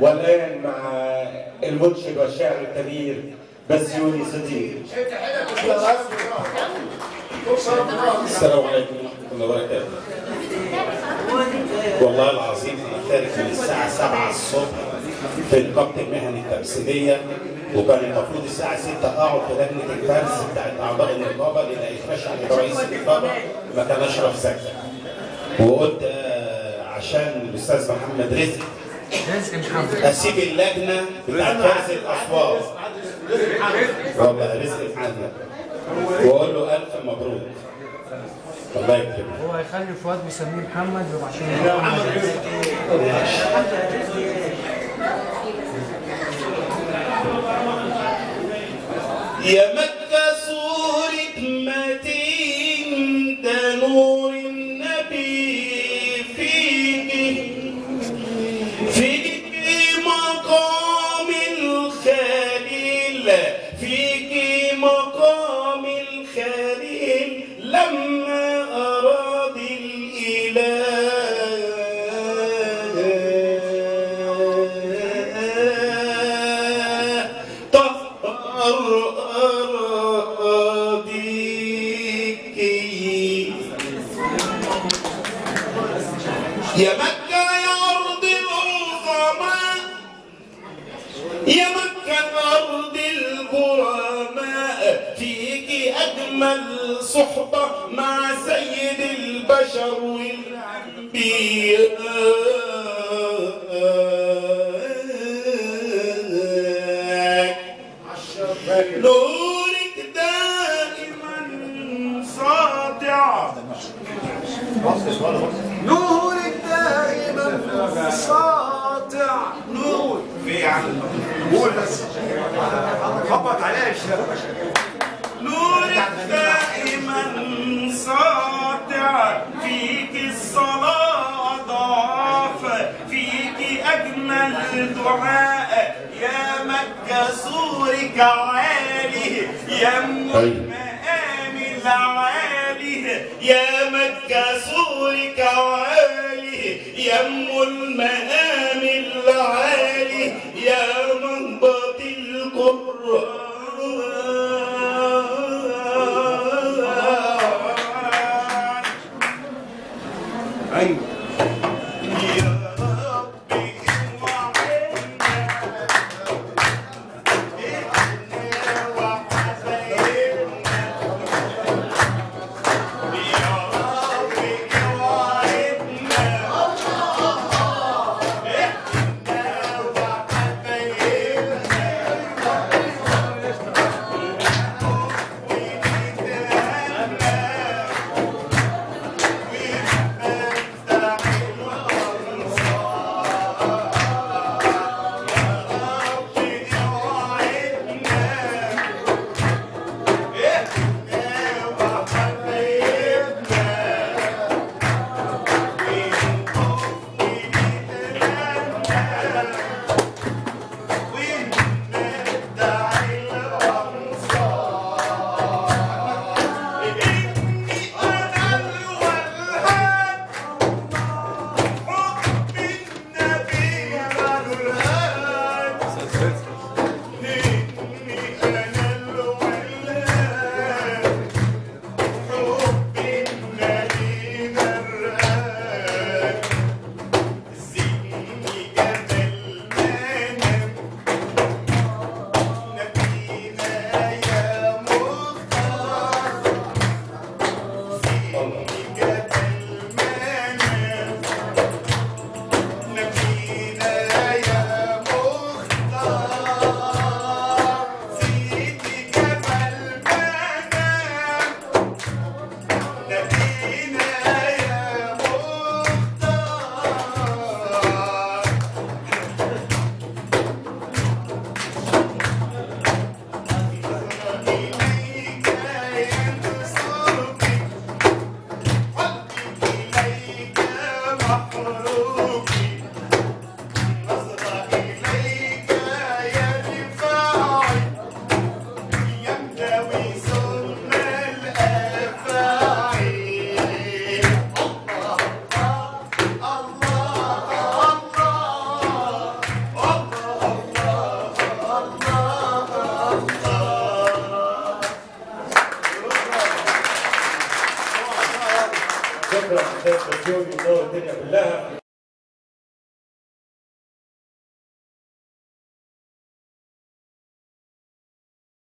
والآن مع المنشد والشاعر الكبير بسيوني صديق. السلام عليكم ورحمة الله وبركاته. والله العظيم أنا خارج من الساعة 7 الصبح في نقابة المهن التمثيلية وكان المفروض الساعة 6 أقعد في لجنة الفرز بتاعت أعضاء النقابة لأن إخراج على رئيس النقابة ما كان أشرف زكي. وقلت آه، عشان الأستاذ محمد رزق أسيب اللجنة بتاعت فرز الاصوات والله رزق محمد وأقول له ألف مبروك. الله يكرمك. هو هيخلي فؤاد مسميه محمد عشان يا مكة صورة متين ده فيك مقام الخليل لما أراد الإله. طهر أراضيك. يا مكة يا أرض العظماء. يا مكة فيك أجمل صحبة مع سيد البشر والأنبياء. نورك دائما ساطع. نورك دائما ساطع. نور. في عم. قول بس. خبط عليها الشباب نورك دائما ساطع. فيك الصلاة ضعاف فيك أجمل دعاء. يا مكة سورك عالي. يا أم المقام العالي. يا مكة سورك عالي. يا أم المقام العالي يا منبط القرآن. يا Thank. شكرا أستاذ بسيوني ونور الدنيا كلها.